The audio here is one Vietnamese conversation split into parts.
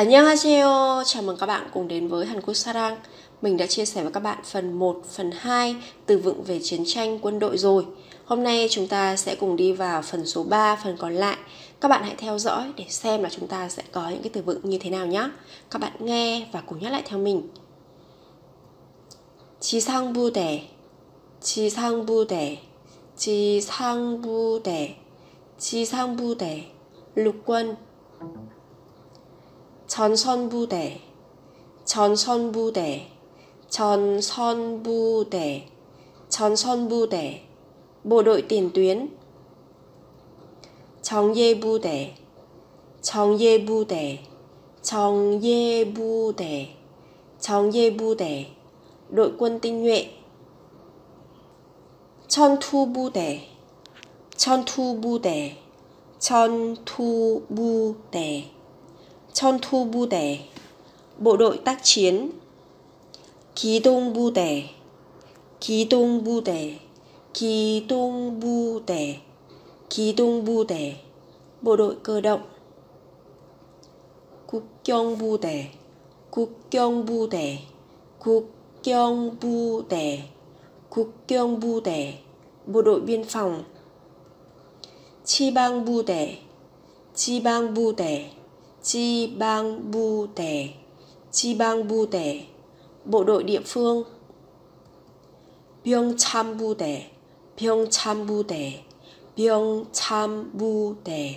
Annyeonghaseyo, chào mừng các bạn cùng đến với Hàn Quốc Sarang. Mình đã chia sẻ với các bạn phần 1, phần 2 từ vựng về chiến tranh quân đội rồi. Hôm nay chúng ta sẽ cùng đi vào phần số 3, phần còn lại. Các bạn hãy theo dõi để xem là chúng ta sẽ có những cái từ vựng như thế nào nhé. Các bạn nghe và cùng nhắc lại theo mình. 지상부대, 지상부대, 지상부대, 지상부대, lục quân 전선부대, 전선부대, 전선부대, 전선부대, bộ đội tiền tuyến. 정예부대, 정예부대, 정예부대, 정예부대, đội quân tinh nhuệ. 천투부대, 천투부대, 천투부대. Chontu Bude Bộ đội tác chiến Ký Đông Bude Ký Đông Bude Ký Đông Bude Ký Đông Bude Bộ đội cơ động Quốc Kyong Bude Quốc Kyong Bude Quốc Kyong Bude Quốc Kyong Bude Bộ đội biên phòng Chi bang Bude Chi bang Bude chi bang bu tẻ chi bang bu tẻ bộ đội địa phương Byung cham bu tẻ Byung cham bu tẻ Byung cham bu tẻ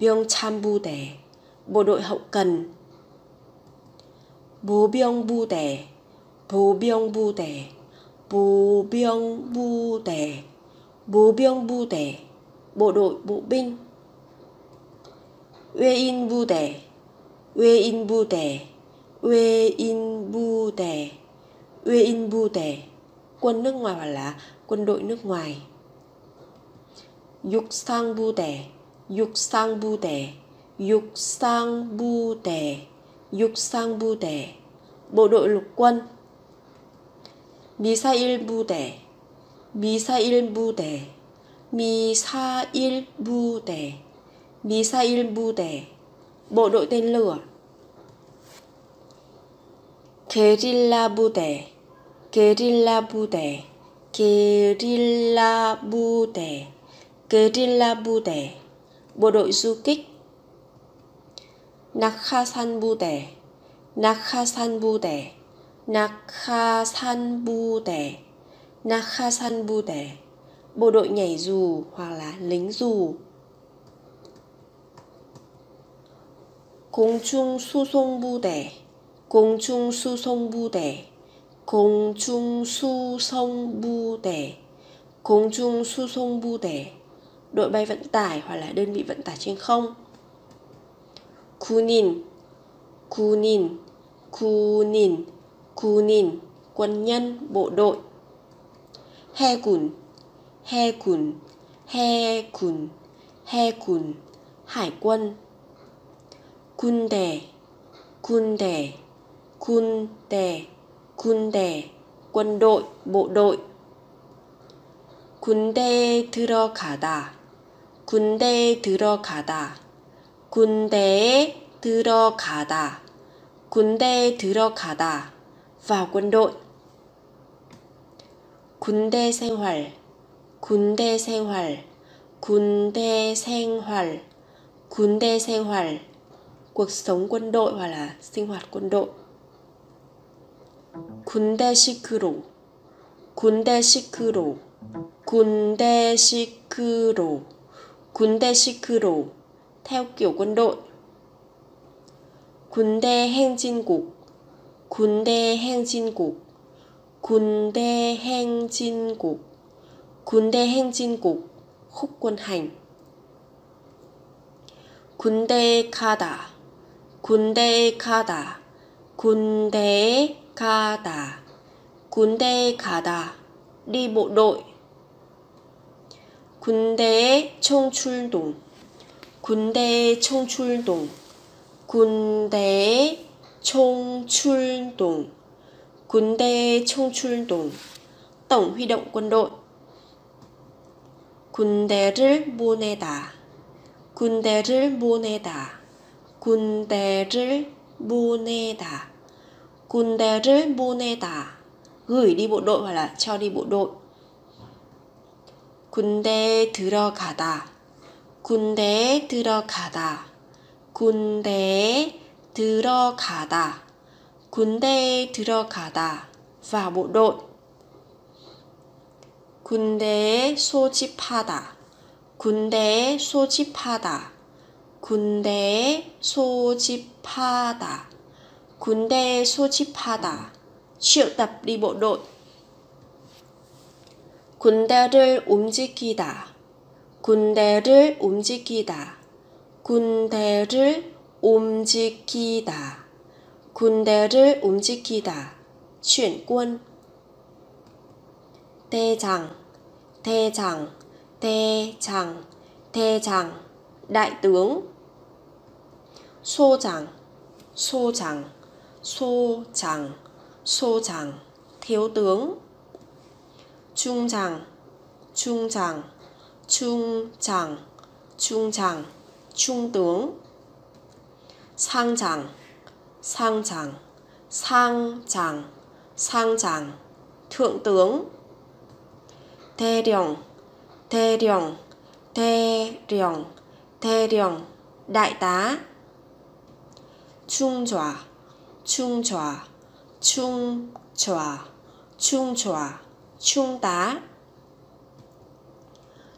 Byung cham bu tẻ bộ đội hậu cần Bố byung bu tẻ Bố byung bu tẻ Bố byung bu tẻ Bố byung bu tẻ bộ đội bộ binh 외인 부대, 외인 부대, 외인 부대, 외인 bu대. Quân nước ngoài hoặc là quân đội nước ngoài. 육상 부대, 육상 부대, 육상 부대, 육상 부대. Bộ đội lục quân. 미사일 부대, 미사일 부대, 미사일 부대. Misail Bute, Bộ đội tên lửa. Kerilla Bute, Kerilla Bute, Kerilla Bute, Kerilla Bute, Bộ đội du kích. Nakhasan Bute, Nakhasan Bute, Nakhasan Bute, Nakhasan Bute, Bộ đội nhảy dù hoặc là lính dù. 공중수송부대 공중수송부대 공중수송부대 공중수송부대 đội bay vận tải hoặc là đơn vị vận tải trên không 군인 군인 군인 군인 quân nhân bộ đội 해군 해군 해군 해군 hải quân 군대, 군대, 군대, 군대, quân. 군대에 들어가다, 군대에 들어가다, 군대에 들어가다, 군대에 들어가다, vào quân. 군대 생활, 군대 생활, 군대 생활, 군대 생활. cuộc sống quân đội hoặc là sinh hoạt quân đội 군대식으로 군대식으로 군대식으로 군대식으로 theo kiểu quân đội 군대 행진곡 군대 행진곡 군대 행진곡 군대 행진곡 khúc quân hành 군대에 가다 군대에 가다. 군대에 가다. 군대에 가다. đi bộ 군대의 총출동. 군대의 총출동. 군대의 총출동. 군대의 총출동. tổng huy 군대를 보내다. 군대를 보내다 군대를 보내다. 군대를 보내다. gửi bộ đội hoặc là cho đi bộ đội 군대에 들어가다. 군대에 들어가다. 군대에 들어가다. 군대에 들어가다. vào bộ đội 군대에 소집하다. 군대에 소집하다 군대에 소집하다. 군대에 소집하다. Triệu tập 군대를 움직이다. 군대를 움직이다. 군대를 움직이다. 군대를 움직이다. Chuyển 대장 대장 대장 대장 소장, 소장, 소장, 소장, thiếu tướng, 중장, 중장, 중장, 중장, 중tướng, 상장, 상장, 상장, 상장, thượng tướng, 대령, 대령, 대령, 대령, đại tá, 충좌, 충좌, 충좌, 충좌, 충다.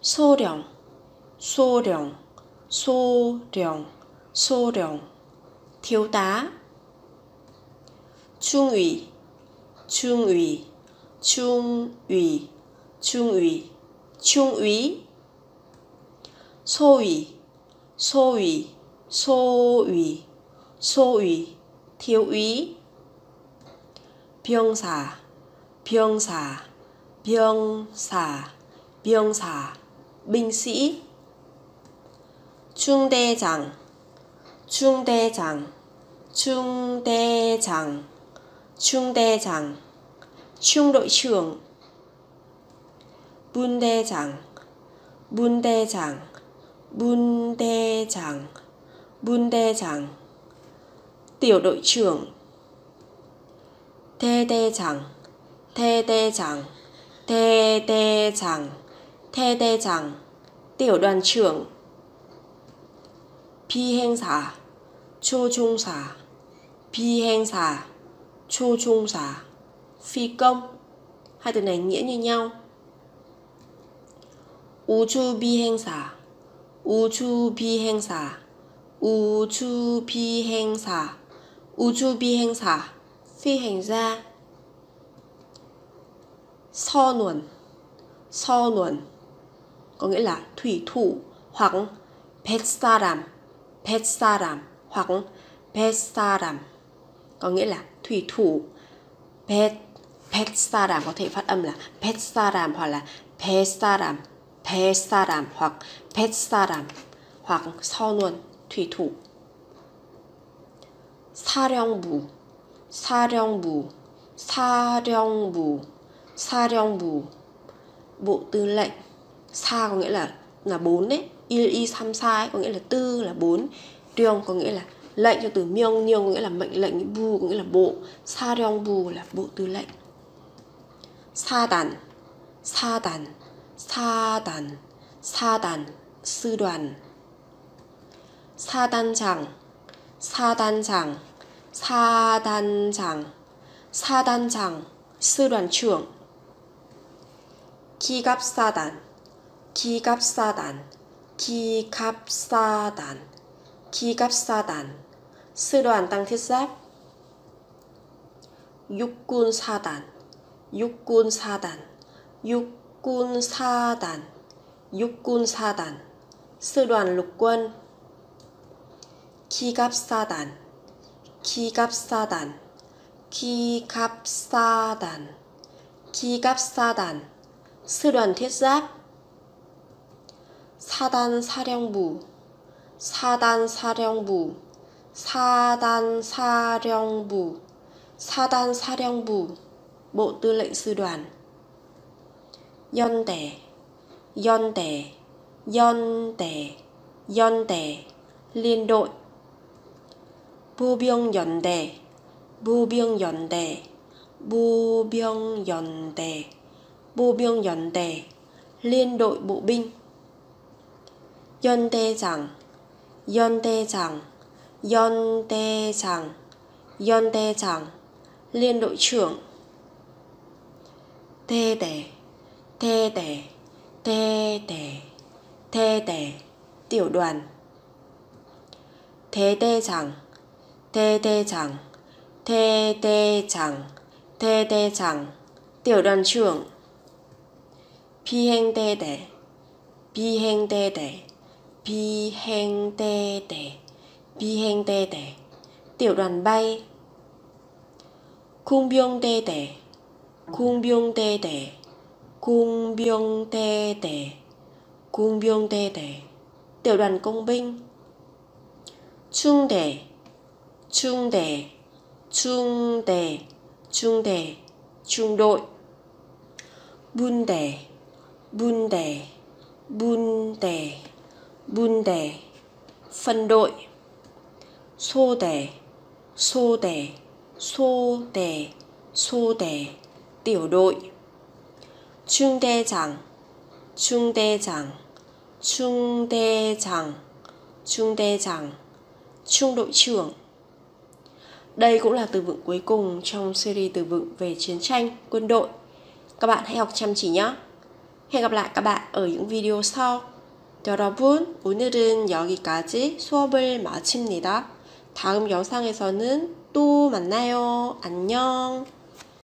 소령, 소령, 소령, 소령, thiếu tá. 충위, 충위, 충위, 충위, 충위. 소위, 소위, 소위. Ủy thiếu 병사 병사 병사 병사 중대장 중대장 trung trung đội trưởng 분대장 분대장 분대장 분대장 tiểu đội trưởng 대대장 대대장 대대장 대대장 tiểu đoàn trưởng 비행사 초중사 비행사 초중사 phi công hai từ này nghĩa như nhau 우주 비행사 우주 비행사 우주 비행사 우주 비행사 phi hành gia 선원 선원 có nghĩa là thủy thủ hoặc 뱃사람 뱃사람 hoặc 뱃사람 có nghĩa là thủy thủ 뱃 뱃사람 có thể phát âm là 뱃사람 hoặc là 뱃사람 뱃사람 hoặc 뱃사람 hoặc 선원 thủy thủ 사령부 사령부 사령부 사령부 bộ tư lệnh sa có nghĩa là là bốn đấy il y sam sa ấy, có nghĩa là tư là bốn ryong có nghĩa là lệnh cho từ myong nyong có nghĩa là mệnh lệnh bu có nghĩa là bộ sa ryong bu là bộ tư lệnh sa đàn sa đàn sa đàn sa đàn sư đoàn sa đàn chẳng chẳng sư đoàn trưởng 기갑사단 기갑사단 기갑사단 기갑사단 sư đoàn tăng thiết giáp 육군 사단 육군 사단 육군 사단 육군 사단 기갑사단. 기갑사단. 기갑사단. 기갑사단. đoàn thiết 사단 사령부. 사단 사령부. 사단 사령부. 사단 사령부. bộ tư lệnh sư đoàn 연대. 연대. 연대. 연대. liên đội 보병연대 보병연대 보병연대 보병연대 liên đội bộ binh 연대장 연대장 연대장 연대장 liên đội trưởng tê tề tê tề tê tề tê tề tiểu đoàn thế tê chẳng tê tê chẳng tê tê chẳng tê tê chẳng tiểu đoàn trưởng. Phi hành tê tề phi hành tê tề phi hành tê tề phi hành tê tề tiểu đoàn bay. Cung biông tê tề cung biông tê tề cung biông tê tề cung biông tê tề tiểu đoàn công binh. Trung đề trung đề. Trung đề. Trung đề. Trung đội. Bun đề. Bun đề. Bun đề. Bun đề. Phân đội. Xô đề. Xô đề. Xô đề. Xô đề. Tiểu đội. Trung đề chẳng. Trung đề chẳng. Trung đề chẳng. Trung đề chẳng. Trung đội trưởng. Đây cũng là từ vựng cuối cùng trong series từ vựng về chiến tranh, quân đội. Các bạn hãy học chăm chỉ nhé. Hẹn gặp lại các bạn ở những video sau. 여러분, 오늘은 여기까지 수업을 마칩니다. 다음 영상에서는 또 만나요. 안녕.